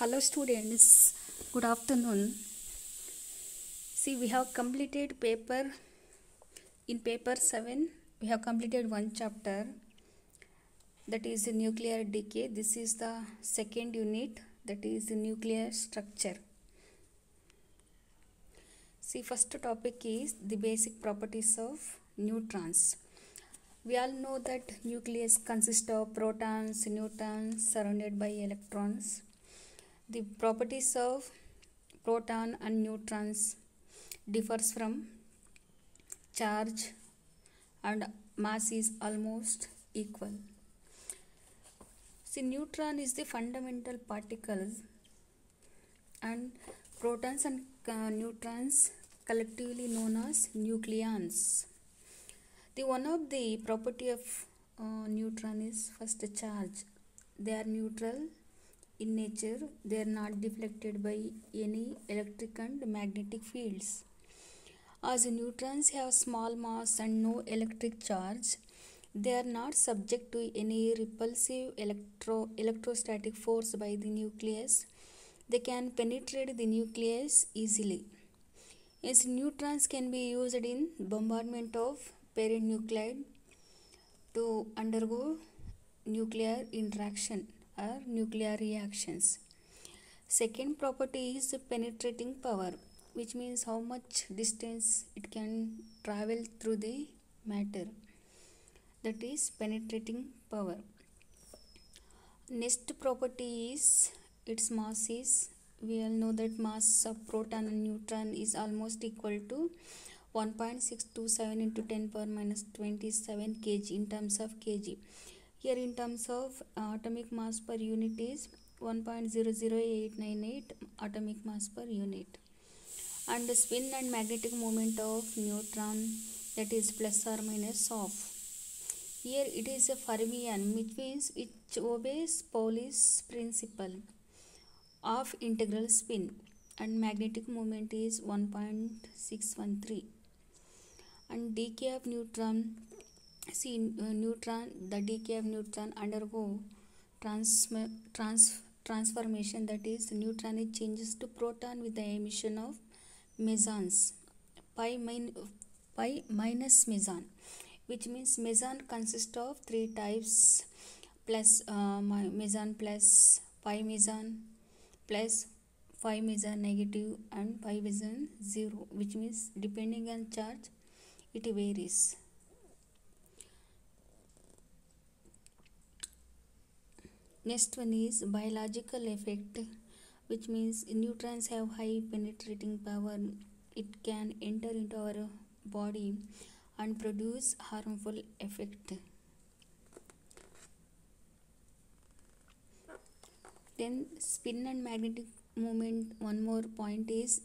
Hello students, good afternoon. See, we have completed paper in paper 7. We have completed one chapter that is the nuclear decay. This is the second unit that is the nuclear structure. See, first topic is the basic properties of neutrons. We all know that nucleus consists of protons, neutrons surrounded by electrons. The properties of proton and neutrons differs from charge and mass is almost equal. See, neutron is the fundamental particles and protons and uh, neutrons collectively known as nucleons. The one of the property of uh, neutron is first charge. They are neutral in nature. They are not deflected by any electric and magnetic fields. As neutrons have small mass and no electric charge, they are not subject to any repulsive electro electrostatic force by the nucleus. They can penetrate the nucleus easily. As neutrons can be used in bombardment of parent nuclide to undergo nuclear interaction or nuclear reactions. Second property is penetrating power, which means how much distance it can travel through the matter. That is penetrating power. Next property is its mass is we all know that mass of proton and neutron is almost equal to 1.627 into 10 power minus 27 kg in terms of kg. Here in terms of uh, atomic mass per unit is 1.00898 atomic mass per unit. And the spin and magnetic moment of neutron that is plus or minus of. Here it is a fermion which means it obeys Pauli's principle of integral spin and magnetic moment is 1.613 and decay of neutron see uh, neutron the decay of neutron undergo trans, trans transformation. That is neutron it changes to proton with the emission of mesons. Pi, min, pi minus meson which means meson consists of three types plus uh, meson plus pi meson plus pi meson negative and pi meson 0 which means depending on charge it varies next one is biological effect which means neutrons have high penetrating power. It can enter into our body and produce harmful effect. Then spin and magnetic moment one more point is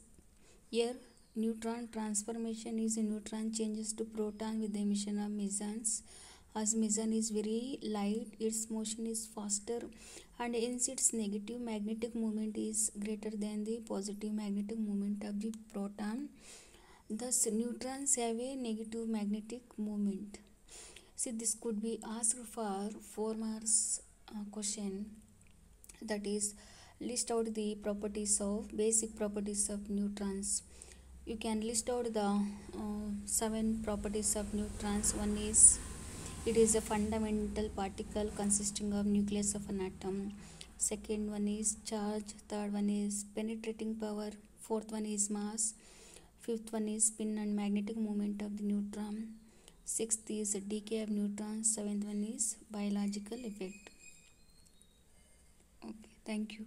here neutron transformation is a neutron changes to proton with the emission of mesons as meson is very light its motion is faster and hence its negative magnetic moment is greater than the positive magnetic moment of the proton. Thus neutrons have a negative magnetic moment. See this could be asked for four marks uh, question. That is list out the properties of basic properties of neutrons. You can list out the uh, seven properties of neutrons. One is it is a fundamental particle consisting of nucleus of an atom. Second one is charge. Third one is penetrating power. Fourth one is mass. Fifth one is spin and magnetic moment of the neutron. Sixth is decay of neutrons seventh one is biological effect. Okay thank you